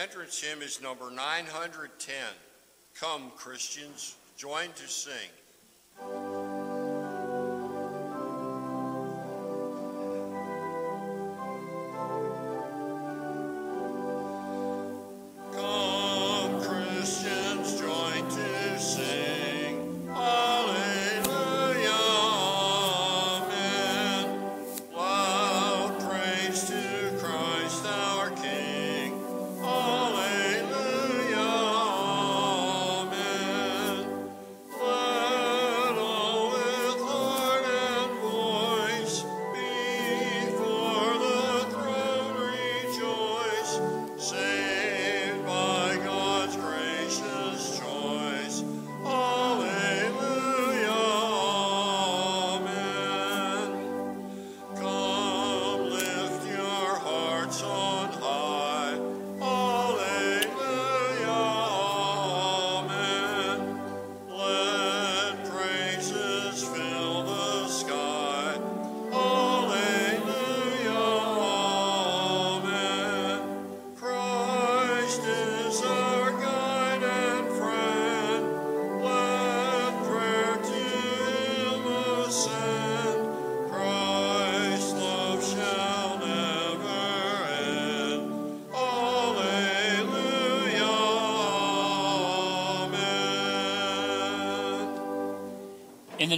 Entrance hymn is number 910. Come, Christians, join to sing.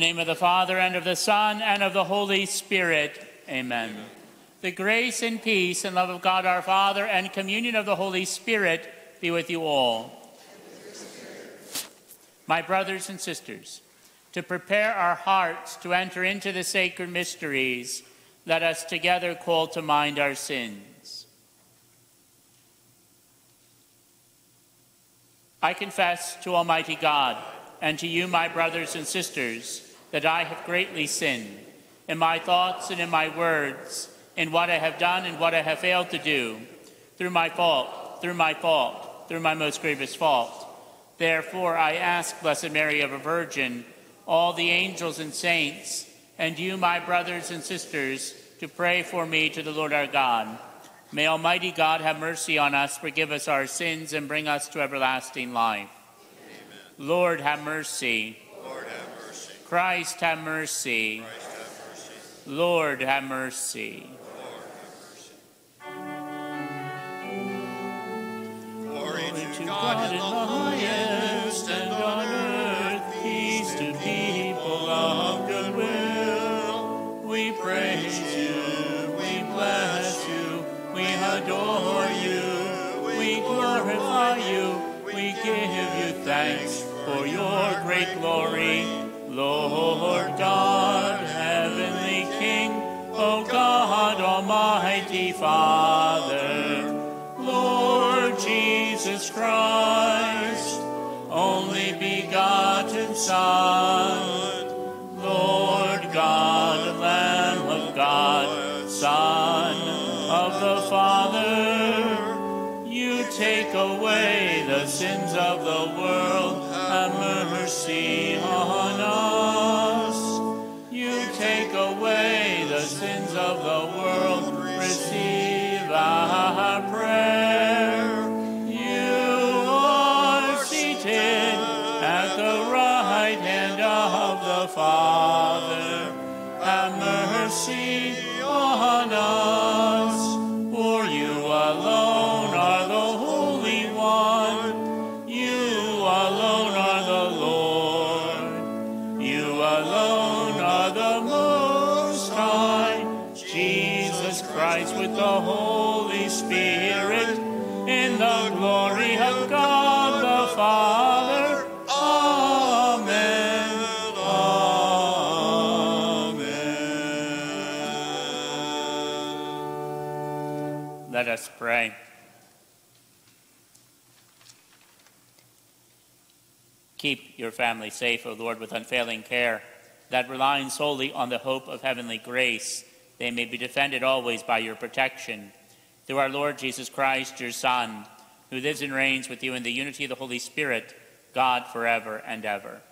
Name of the Father, and of the Son, and of the Holy Spirit. Amen. The grace and peace and love of God our Father and communion of the Holy Spirit be with you all. My brothers and sisters, to prepare our hearts to enter into the sacred mysteries, let us together call to mind our sins. I confess to Almighty God and to you, my brothers and sisters, that I have greatly sinned in my thoughts and in my words, in what I have done and what I have failed to do, through my fault, through my fault, through my most grievous fault. Therefore, I ask, Blessed Mary, ever Virgin, all the angels and saints, and you, my brothers and sisters, to pray for me to the Lord our God. May Almighty God have mercy on us, forgive us our sins, and bring us to everlasting life. Mercy. Lord have mercy. Christ, have mercy. Christ have mercy. Lord, have mercy. Glory Glory to God in the highest, and on earth peace to people of good will. We praise you, we bless you, we adore you, we glorify you, we give you thanks for your great glory. Lord God, heavenly King, O God, Almighty Father, Lord Jesus Christ, only begotten Son, away the sins of the world, have mercy on us. You take away the sins of the world, Keep your family safe, O Lord, with unfailing care, that relying solely on the hope of heavenly grace, they may be defended always by your protection. Through our Lord Jesus Christ, your Son, who lives and reigns with you in the unity of the Holy Spirit, God forever and ever.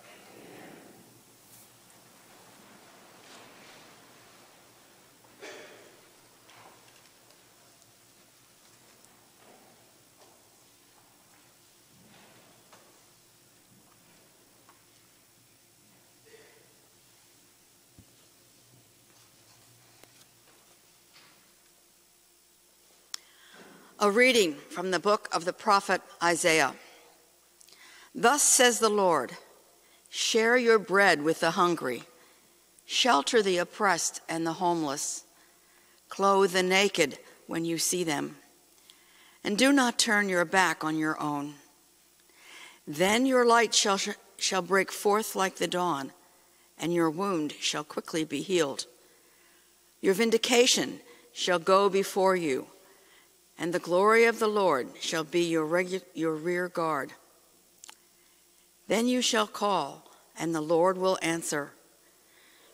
A reading from the book of the prophet Isaiah. Thus says the Lord Share your bread with the hungry, shelter the oppressed and the homeless, clothe the naked when you see them, and do not turn your back on your own. Then your light shall, shall break forth like the dawn, and your wound shall quickly be healed. Your vindication shall go before you, and the glory of the Lord shall be your, regu- your rear guard. Then you shall call, and the Lord will answer.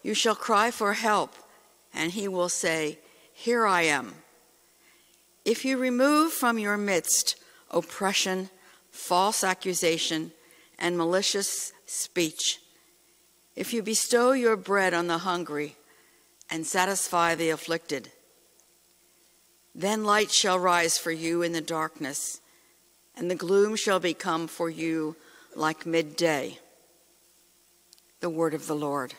You shall cry for help, and he will say, Here I am. If you remove from your midst oppression, false accusation, and malicious speech, if you bestow your bread on the hungry and satisfy the afflicted, then light shall rise for you in the darkness, and the gloom shall become for you like midday. The word of the Lord.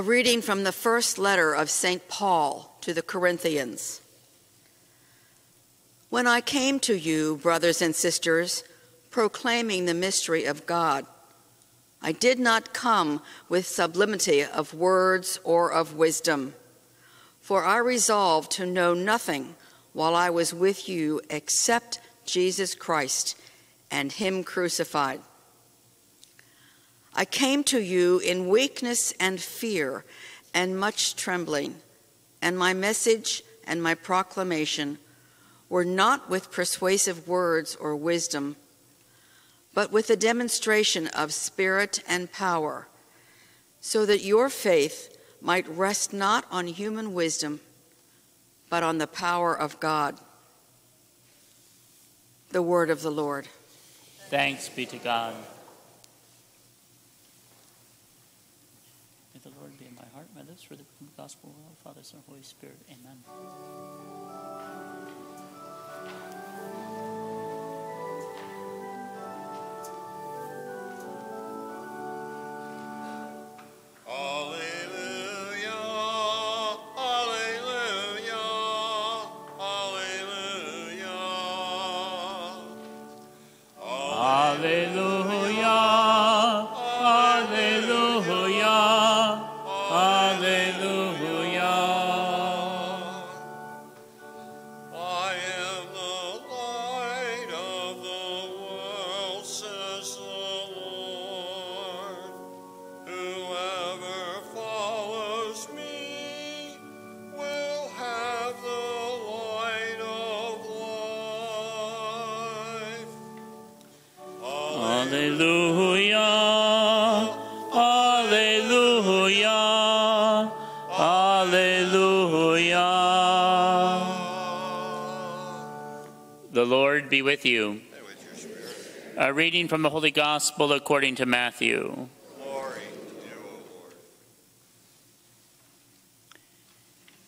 A reading from the first letter of St. Paul to the Corinthians. When I came to you, brothers and sisters, proclaiming the mystery of God, I did not come with sublimity of words or of wisdom, for I resolved to know nothing while I was with you except Jesus Christ and Him crucified. I came to you in weakness and fear and much trembling, and my message and my proclamation were not with persuasive words or wisdom, but with a demonstration of spirit and power, so that your faith might rest not on human wisdom, but on the power of God. The word of the Lord. Thanks be to God. May the Lord be in my heart, my for the gospel of the Father, Son, Holy Spirit. Amen. Be with you. A reading from the Holy Gospel according to Matthew.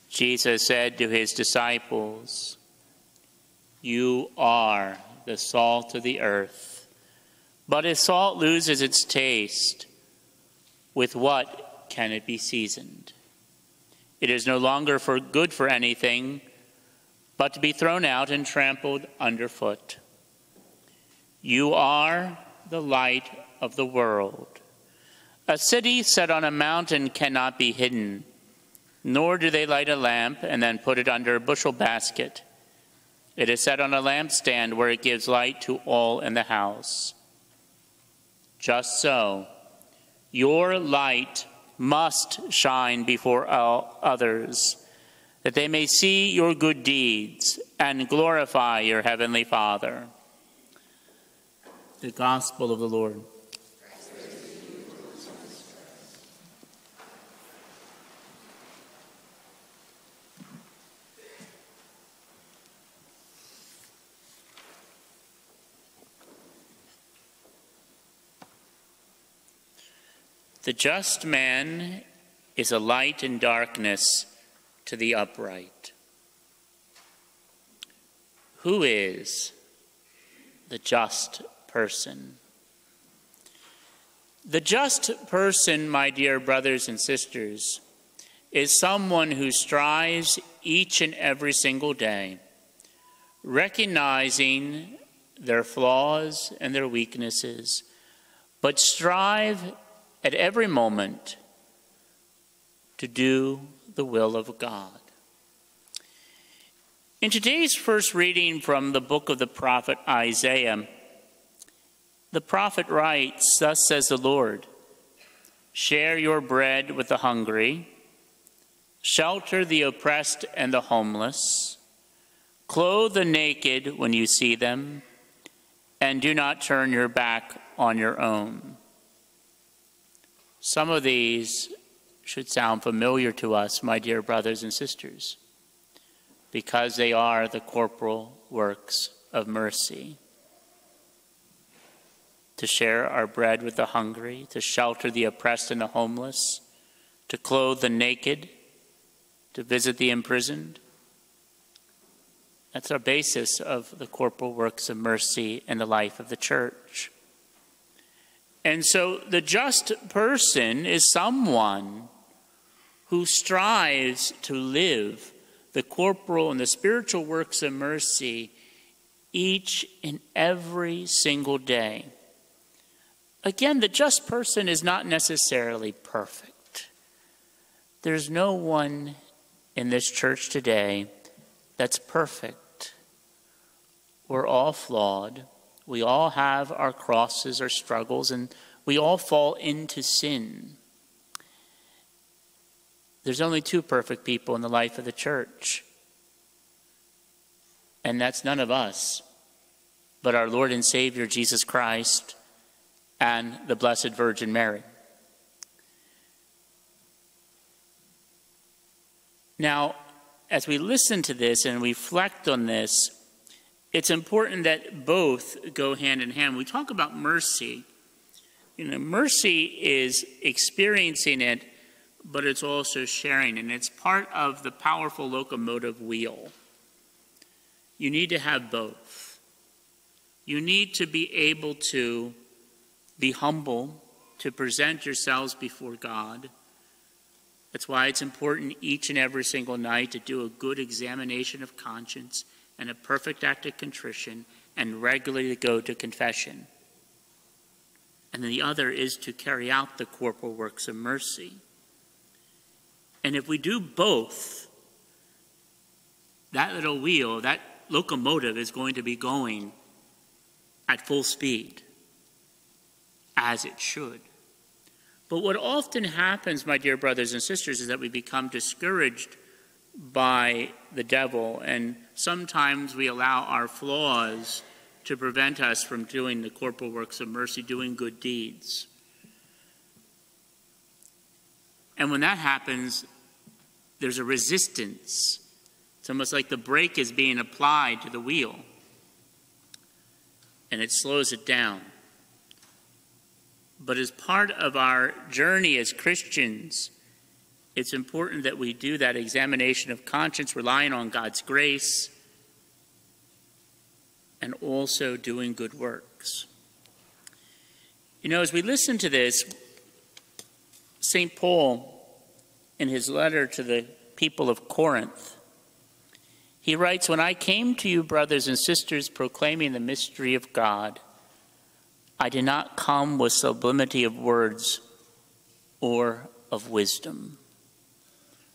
Jesus said to his disciples, You are the salt of the earth. But if salt loses its taste, with what can it be seasoned? It is no longer for good for anything but to be thrown out and trampled underfoot. You are the light of the world. A city set on a mountain cannot be hidden. Nor do they light a lamp and then put it under a bushel basket. It is set on a lampstand where it gives light to all in the house. Just so, your light must shine before all others, that they may see your good deeds and glorify your heavenly Father. The Gospel of the Lord. The just man is a light in darkness to the upright. Who is the just person? The just person, my dear brothers and sisters, is someone who strives each and every single day, recognizing their flaws and their weaknesses, but strive at every moment to do the will of God. In today's first reading from the book of the prophet Isaiah, the prophet writes, Thus says the Lord, share your bread with the hungry, shelter the oppressed and the homeless, clothe the naked when you see them, and do not turn your back on your own. Some of these should sound familiar to us, my dear brothers and sisters, because they are the corporal works of mercy. To share our bread with the hungry, to shelter the oppressed and the homeless, to clothe the naked, to visit the imprisoned. That's our basis of the corporal works of mercy in the life of the church. And so the just person is someone who strives to live the corporal and the spiritual works of mercy each and every single day. Again, the just person is not necessarily perfect. There's no one in this church today that's perfect. We're all flawed. We all have our crosses, our struggles, and we all fall into sin. There's only two perfect people in the life of the church, and that's none of us, but our Lord and Savior Jesus Christ and the Blessed Virgin Mary. Now, as we listen to this and reflect on this, it's important that both go hand in hand. We talk about mercy. You know, mercy is experiencing it but it's also sharing, and it's part of the powerful locomotive wheel. You need to have both. You need to be able to be humble, to present yourselves before God. That's why it's important each and every single night to do a good examination of conscience and a perfect act of contrition and regularly go to confession. And then the other is to carry out the corporal works of mercy. And if we do both, that little wheel, that locomotive is going to be going at full speed, as it should. But what often happens, my dear brothers and sisters, is that we become discouraged by the devil, and sometimes we allow our flaws to prevent us from doing the corporal works of mercy, doing good deeds. And when that happens, there's a resistance. It's almost like the brake is being applied to the wheel, and it slows it down. But as part of our journey as Christians, it's important that we do that examination of conscience, relying on God's grace, and also doing good works. You know, as we listen to this, St. Paul, in his letter to the people of Corinth, he writes, When I came to you, brothers and sisters, proclaiming the mystery of God, I did not come with sublimity of words or of wisdom.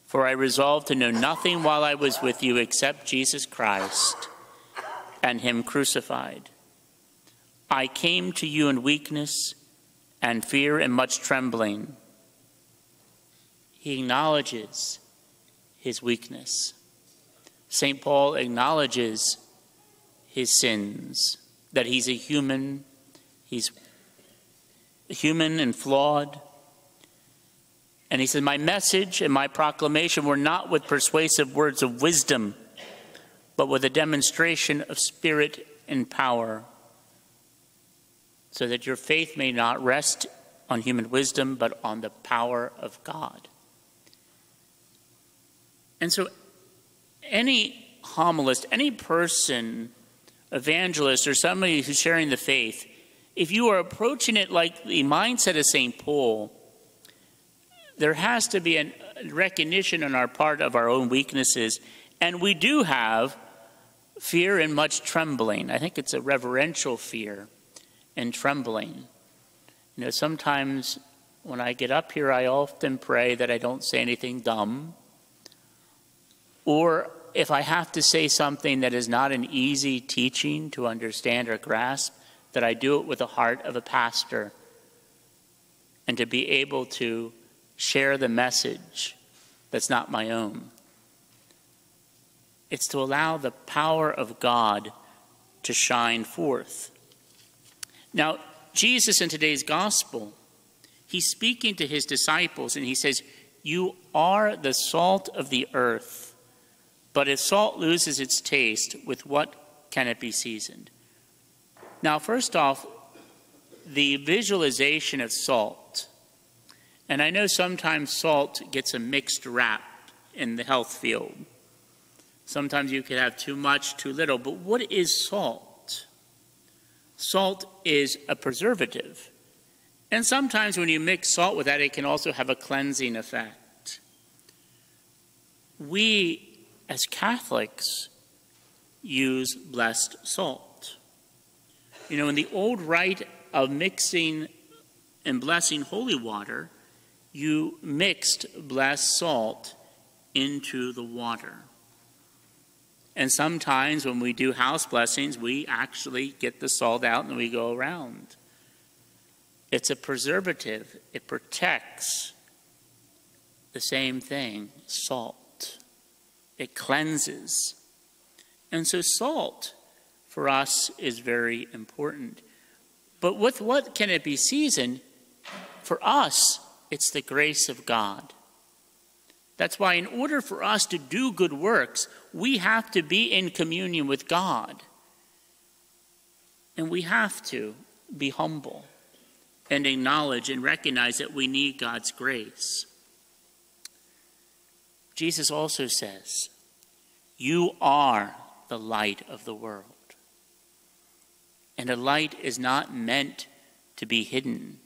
For I resolved to know nothing while I was with you except Jesus Christ and Him crucified. I came to you in weakness and fear and much trembling. He acknowledges his weakness. St. Paul acknowledges his sins, that he's a human He's human and flawed. And he said, My message and my proclamation were not with persuasive words of wisdom, but with a demonstration of spirit and power, so that your faith may not rest on human wisdom, but on the power of God. And so, any homilist, any person, evangelist, or somebody who's sharing the faith, if you are approaching it like the mindset of St. Paul, there has to be a recognition on our part of our own weaknesses. And we do have fear and much trembling. I think it's a reverential fear and trembling. You know, sometimes when I get up here, I often pray that I don't say anything dumb. Or if I have to say something that is not an easy teaching to understand or grasp, that I do it with the heart of a pastor and to be able to share the message that's not my own. It's to allow the power of God to shine forth. Now, Jesus in today's gospel, he's speaking to his disciples and he says, You are the salt of the earth, but if salt loses its taste, with what can it be seasoned? Now, first off, the visualization of salt. And I know sometimes salt gets a mixed rap in the health field. Sometimes you could have too much, too little. But what is salt? Salt is a preservative. And sometimes when you mix salt with that, it can also have a cleansing effect. We, as Catholics, use blessed salt. You know, in the old rite of mixing and blessing holy water, you mixed blessed salt into the water. And sometimes when we do house blessings, we actually get the salt out and we go around. It's a preservative, it protects the same thing salt. It cleanses. And so, salt for us is very important. But with what can it be seasoned? For us, it's the grace of God. That's why, in order for us to do good works, we have to be in communion with God. And we have to be humble and acknowledge and recognize that we need God's grace. Jesus also says, You are the light of the world. And a light is not meant to be hidden.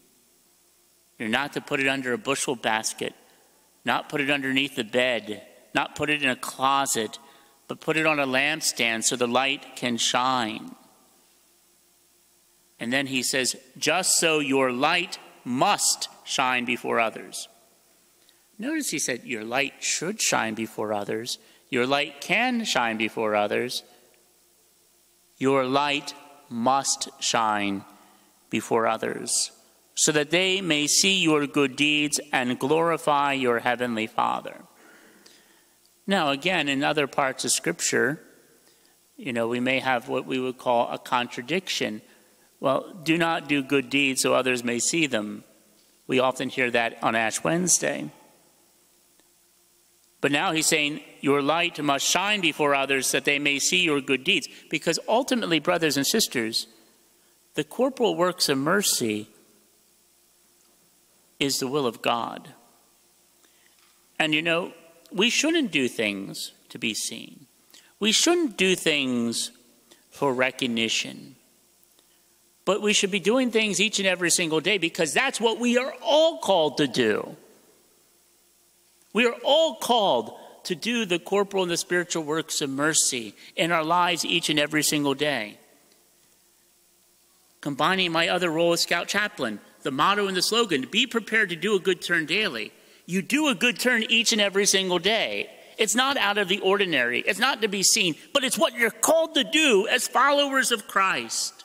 You're not to put it under a bushel basket, not put it underneath the bed, not put it in a closet, but put it on a lampstand so the light can shine. And then he says, just so your light must shine before others. Notice he said, Your light should shine before others. Your light can shine before others. Your light must shine before others, so that they may see your good deeds and glorify your heavenly Father. Now, again, in other parts of Scripture, you know, we may have what we would call a contradiction. Well, do not do good deeds so others may see them. We often hear that on Ash Wednesday. But now he's saying, Your light must shine before others that they may see your good deeds. Because ultimately, brothers and sisters, the corporal works of mercy is the will of God. And you know, we shouldn't do things to be seen, we shouldn't do things for recognition. But we should be doing things each and every single day because that's what we are all called to do. We are all called to do the corporal and the spiritual works of mercy in our lives each and every single day. Combining my other role as scout chaplain, the motto and the slogan be prepared to do a good turn daily. You do a good turn each and every single day. It's not out of the ordinary, it's not to be seen, but it's what you're called to do as followers of Christ.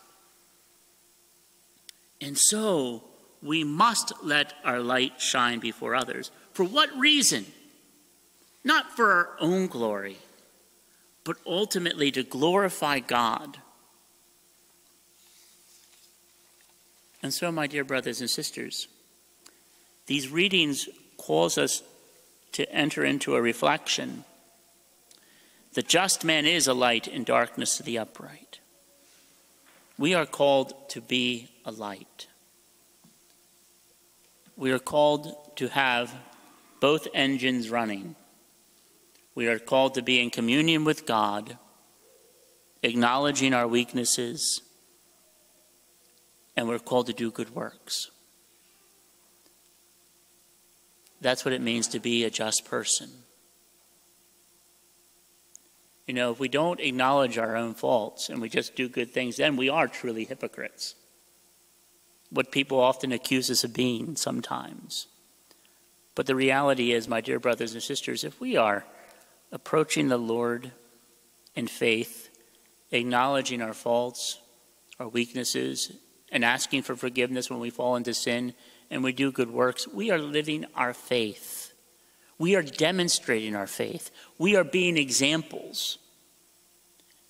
And so we must let our light shine before others. For what reason? Not for our own glory, but ultimately to glorify God. And so, my dear brothers and sisters, these readings cause us to enter into a reflection. The just man is a light in darkness to the upright. We are called to be a light. We are called to have both engines running. We are called to be in communion with God, acknowledging our weaknesses, and we're called to do good works. That's what it means to be a just person. You know, if we don't acknowledge our own faults and we just do good things, then we are truly hypocrites. What people often accuse us of being sometimes. But the reality is, my dear brothers and sisters, if we are approaching the Lord in faith, acknowledging our faults, our weaknesses, and asking for forgiveness when we fall into sin and we do good works, we are living our faith. We are demonstrating our faith. We are being examples.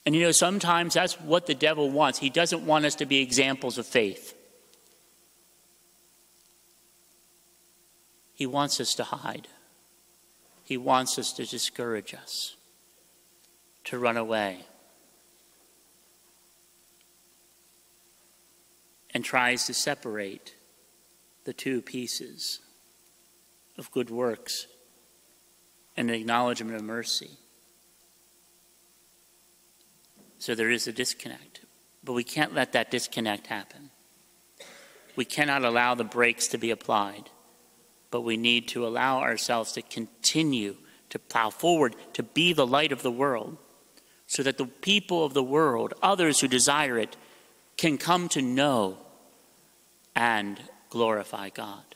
And you know, sometimes that's what the devil wants. He doesn't want us to be examples of faith. He wants us to hide. He wants us to discourage us, to run away. And tries to separate the two pieces of good works and acknowledgement of mercy. So there is a disconnect. But we can't let that disconnect happen. We cannot allow the brakes to be applied but we need to allow ourselves to continue to plow forward, to be the light of the world, so that the people of the world, others who desire it, can come to know and glorify God.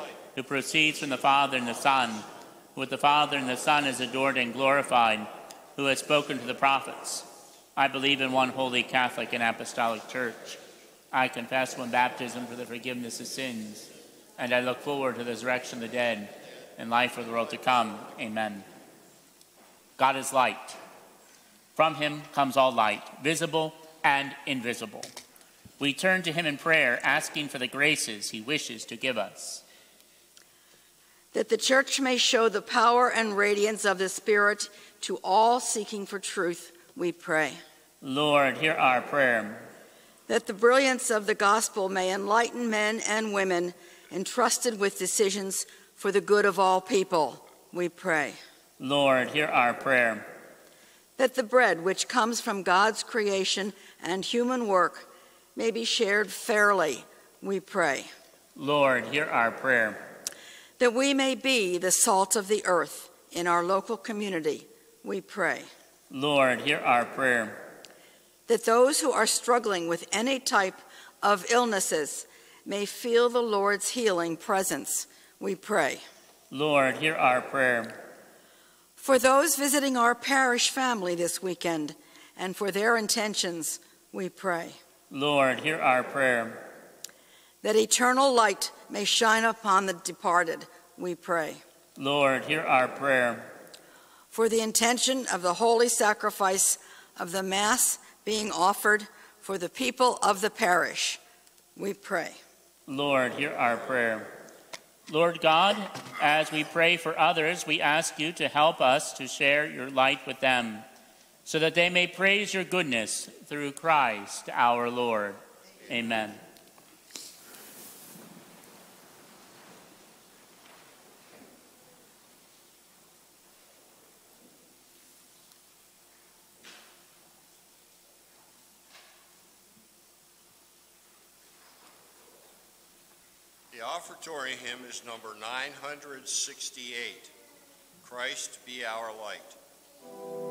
who proceeds from the Father and the Son, who with the Father and the Son is adored and glorified, who has spoken to the prophets. I believe in one holy Catholic and Apostolic Church. I confess one baptism for the forgiveness of sins, and I look forward to the resurrection of the dead and life of the world to come. Amen. God is light. From him comes all light, visible and invisible. We turn to him in prayer, asking for the graces he wishes to give us. That the church may show the power and radiance of the Spirit to all seeking for truth, we pray. Lord, hear our prayer. That the brilliance of the gospel may enlighten men and women entrusted with decisions for the good of all people, we pray. Lord, hear our prayer. That the bread which comes from God's creation and human work may be shared fairly, we pray. Lord, hear our prayer. That we may be the salt of the earth in our local community, we pray. Lord, hear our prayer. That those who are struggling with any type of illnesses may feel the Lord's healing presence, we pray. Lord, hear our prayer. For those visiting our parish family this weekend and for their intentions, we pray. Lord, hear our prayer. That eternal light may shine upon the departed, we pray. Lord, hear our prayer. For the intention of the holy sacrifice of the Mass being offered for the people of the parish, we pray. Lord, hear our prayer. Lord God, as we pray for others, we ask you to help us to share your light with them, so that they may praise your goodness through Christ our Lord. Amen. The offertory hymn is number 968 Christ be our light.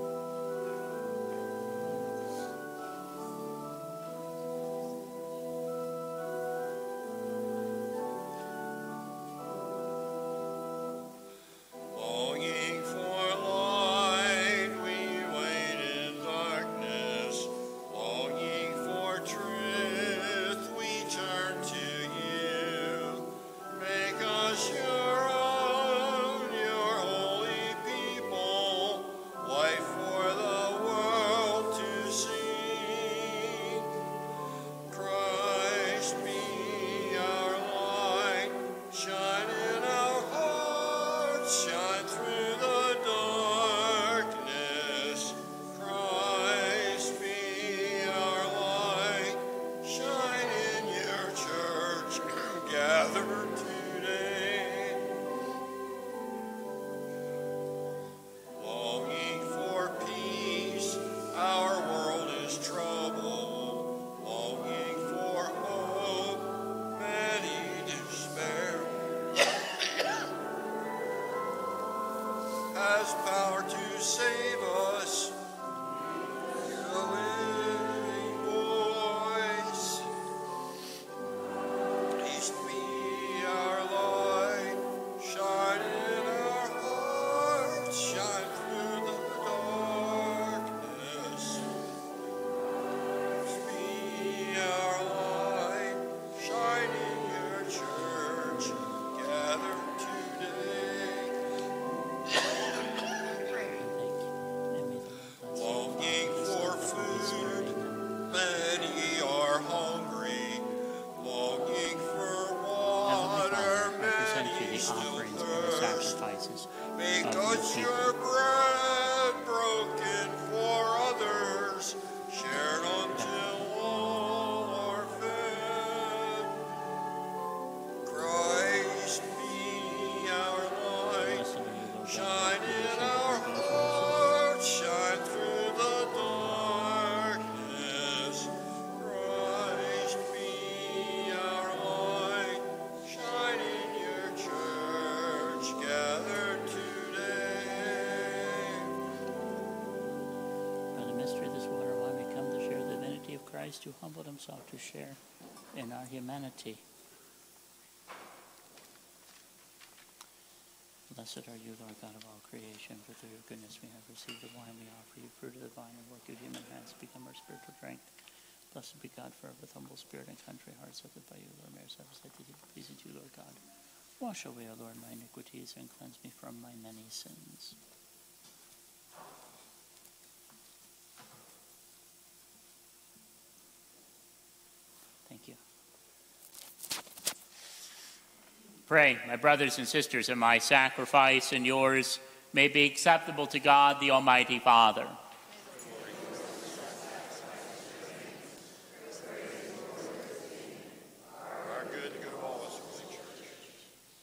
Christ who humbled himself to share in our humanity. Blessed are you, Lord God of all creation, for through your goodness we have received the wine we offer you, fruit of the vine and work of human hands, become our spiritual drink. Blessed be God forever, with humble spirit and country hearts, lifted by you, Lord, may our sacrifice be pleasing to you, Lord God. Wash away, O Lord, my iniquities and cleanse me from my many sins. Thank you. Pray, my brothers and sisters, that my sacrifice and yours may be acceptable to God, the Almighty Father. Our good and good of all us, Holy Church.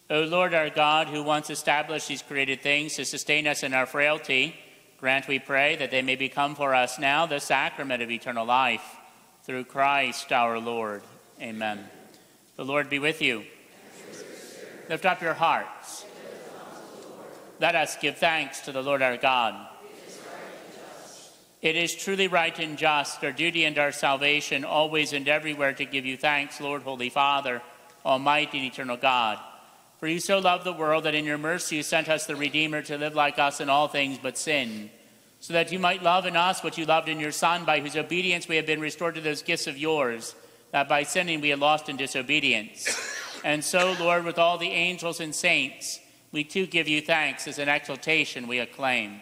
O Lord our God, who once established these created things to sustain us in our frailty, grant, we pray, that they may become for us now the sacrament of eternal life. Through Christ our Lord. Amen. The Lord be with you. Lift up your hearts. Let us give thanks to the Lord our God. It is truly right and just, our duty and our salvation, always and everywhere to give you thanks, Lord, Holy Father, Almighty and eternal God. For you so loved the world that in your mercy you sent us the Redeemer to live like us in all things but sin, so that you might love in us what you loved in your Son, by whose obedience we have been restored to those gifts of yours, that by sinning we had lost in disobedience. And so, Lord, with all the angels and saints, we too give you thanks as an exaltation we acclaim.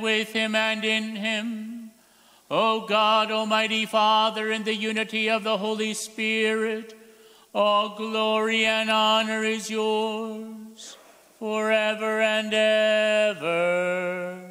with him and in him, O God, Almighty Father, in the unity of the Holy Spirit, all glory and honor is yours forever and ever.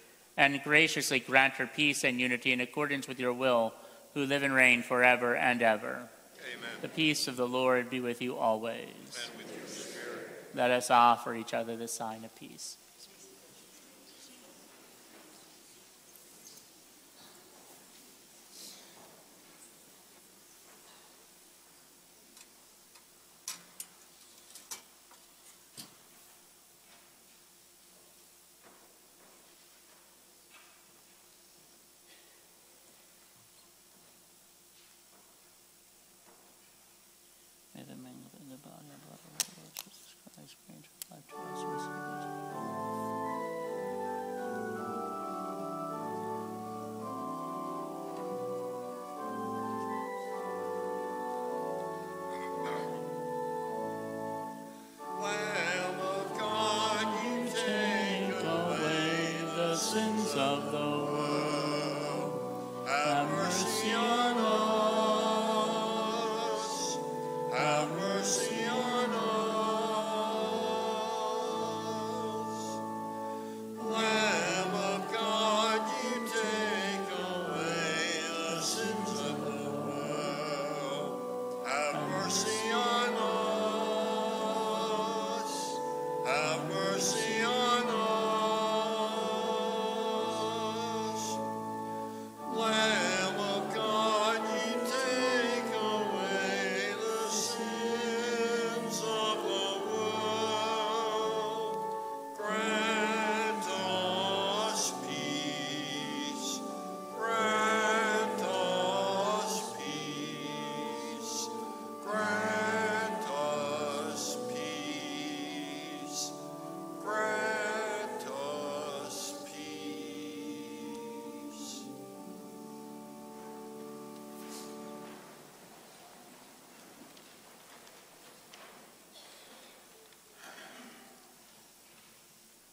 and graciously grant her peace and unity in accordance with your will, who live and reign forever and ever. Amen. The peace of the Lord be with you always. With. Let us offer each other the sign of peace.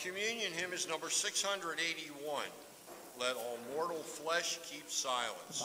communion hymn is number 681. Let all mortal flesh keep silence.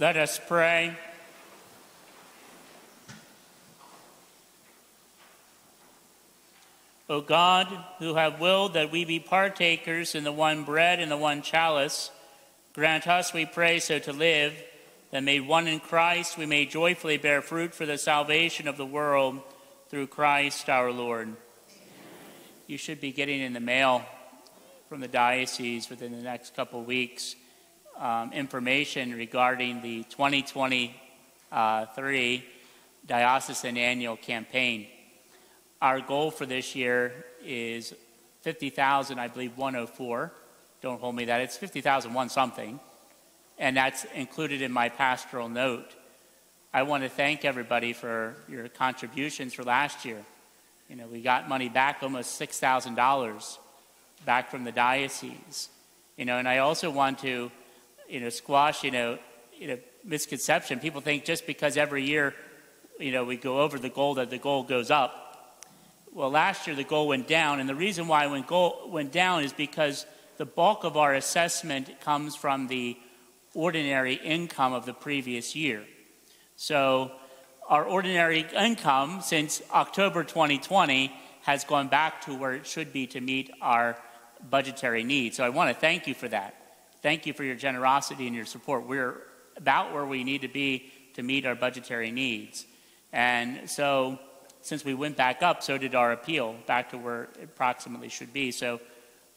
Let us pray. O God, who have willed that we be partakers in the one bread and the one chalice, grant us, we pray, so to live, that made one in Christ we may joyfully bear fruit for the salvation of the world through Christ our Lord. You should be getting in the mail from the diocese within the next couple weeks um, information regarding the 2023 diocesan annual campaign. Our goal for this year is 50,000, I believe 104. Don't hold me that. It's 50,001 something. And that's included in my pastoral note. I want to thank everybody for your contributions for last year. You know, we got money back, almost $6,000 back from the diocese. You know, and I also want to, you know, squash, you know, you know, misconception. People think just because every year, you know, we go over the goal that the goal goes up. Well, last year the goal went down, and the reason why it went, goal, went down is because the bulk of our assessment comes from the ordinary income of the previous year. So, our ordinary income since October 2020 has gone back to where it should be to meet our budgetary needs. So, I want to thank you for that. Thank you for your generosity and your support. We're about where we need to be to meet our budgetary needs. And so, since we went back up, so did our appeal back to where it approximately should be. So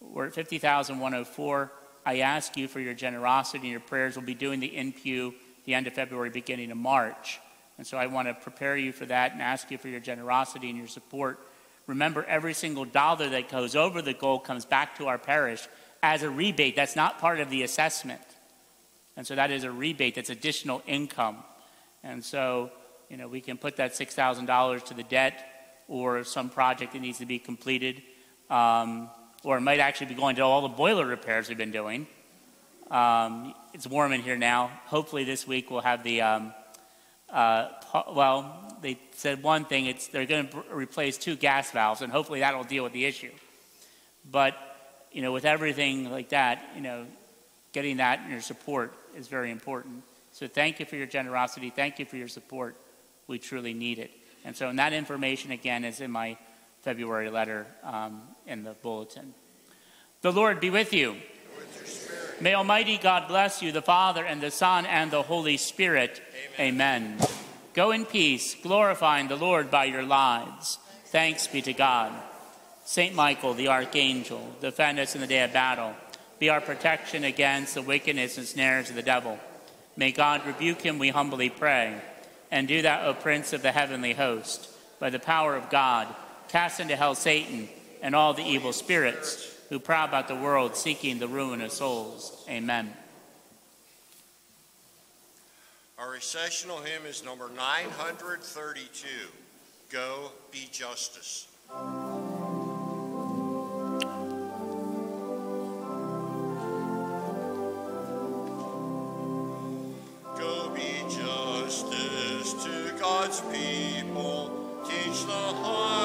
we're at 50,104. I ask you for your generosity and your prayers. We'll be doing the NPU the end of February, beginning of March. And so I want to prepare you for that and ask you for your generosity and your support. Remember, every single dollar that goes over the goal comes back to our parish as a rebate. That's not part of the assessment. And so that is a rebate, that's additional income. And so, you know, we can put that $6,000 to the debt or some project that needs to be completed. Um, or it might actually be going to all the boiler repairs we've been doing. Um, it's warm in here now. Hopefully, this week we'll have the. Um, uh, well, they said one thing. It's they're going to replace two gas valves, and hopefully that'll deal with the issue. But you know, with everything like that, you know, getting that and your support is very important. So thank you for your generosity. Thank you for your support. We truly need it. And so, and that information again is in my February letter um, in the bulletin. The Lord be with you. May Almighty God bless you, the Father, and the Son, and the Holy Spirit. Amen. Amen. Go in peace, glorifying the Lord by your lives. Thanks be to God. Saint Michael, the Archangel, defend us in the day of battle. Be our protection against the wickedness and snares of the devil. May God rebuke him, we humbly pray. And do that, O Prince of the heavenly host, by the power of God, cast into hell Satan and all the evil spirits who prowl about the world seeking the ruin of souls. Amen. Our recessional hymn is number 932 Go Be Justice. God's people, teach the heart